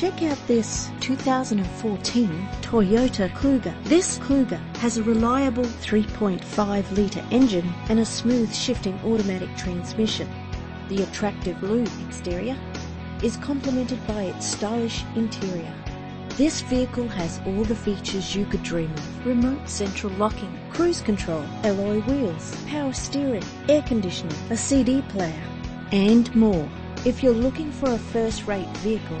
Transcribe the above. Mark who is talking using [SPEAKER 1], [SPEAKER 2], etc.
[SPEAKER 1] Check out this 2014 Toyota Kluger. This Kluger has a reliable 3.5 litre engine and a smooth shifting automatic transmission. The attractive blue exterior is complemented by its stylish interior. This vehicle has all the features you could dream of. Remote central locking, cruise control, alloy wheels, power steering, air conditioning, a CD player, and more. If you're looking for a first-rate vehicle,